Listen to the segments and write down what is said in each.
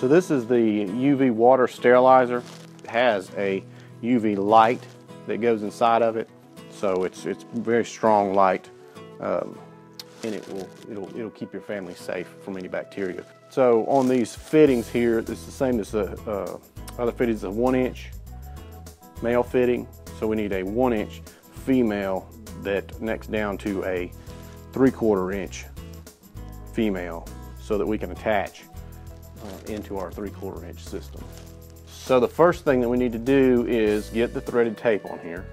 So this is the UV water sterilizer. It has a UV light that goes inside of it. So it's, it's very strong light um, and it will, it'll, it'll keep your family safe from any bacteria. So on these fittings here, it's the same as the uh, other fittings, a one inch male fitting. So we need a one inch female that next down to a three quarter inch female so that we can attach uh, into our three quarter inch system. So the first thing that we need to do is get the threaded tape on here.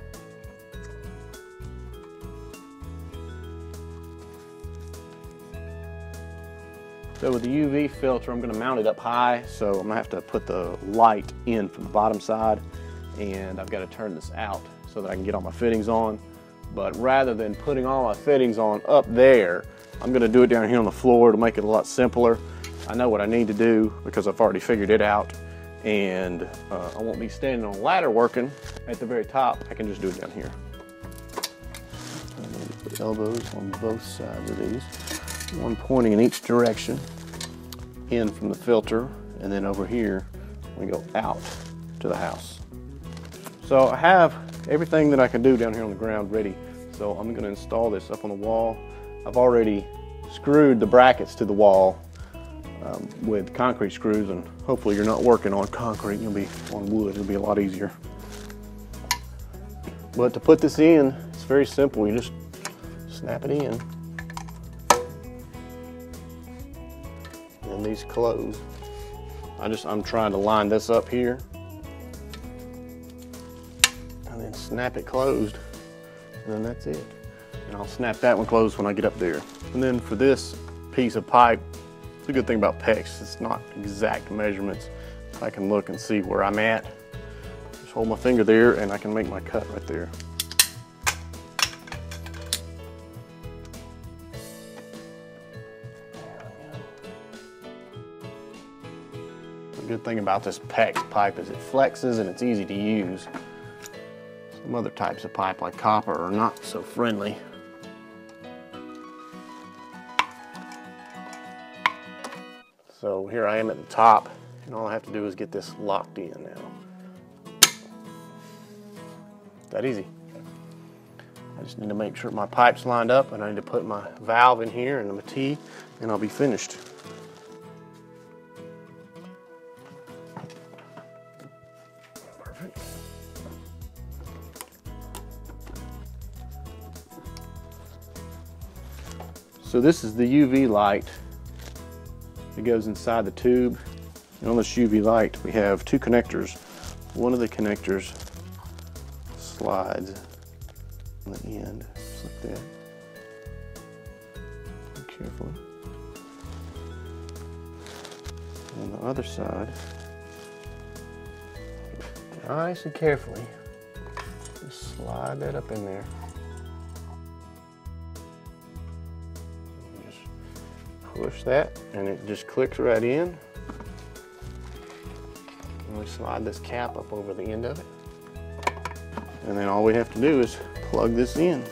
So with the UV filter, I'm gonna mount it up high, so I'm gonna have to put the light in from the bottom side, and I've gotta turn this out so that I can get all my fittings on. But rather than putting all my fittings on up there, I'm gonna do it down here on the floor to make it a lot simpler. I know what I need to do because I've already figured it out, and uh, I won't be standing on a ladder working at the very top. I can just do it down here. I'm going to Put elbows on both sides of these one pointing in each direction, in from the filter, and then over here, we go out to the house. So I have everything that I can do down here on the ground ready. So I'm gonna install this up on the wall. I've already screwed the brackets to the wall um, with concrete screws and hopefully you're not working on concrete, you'll be on wood, it'll be a lot easier. But to put this in, it's very simple. You just snap it in. and these close. I just, I'm trying to line this up here and then snap it closed and then that's it. And I'll snap that one closed when I get up there. And then for this piece of pipe, the good thing about PEX, is it's not exact measurements. I can look and see where I'm at. Just hold my finger there and I can make my cut right there. The good thing about this PEX pipe is it flexes and it's easy to use. Some other types of pipe like copper are not so friendly. So here I am at the top and all I have to do is get this locked in now. That easy. I just need to make sure my pipe's lined up and I need to put my valve in here and my T and I'll be finished. Perfect. So this is the UV light that goes inside the tube. And on this UV light, we have two connectors. One of the connectors slides on the end, just like that. Carefully. On the other side, nice and carefully, just slide that up in there. Push that and it just clicks right in. And we slide this cap up over the end of it. And then all we have to do is plug this in.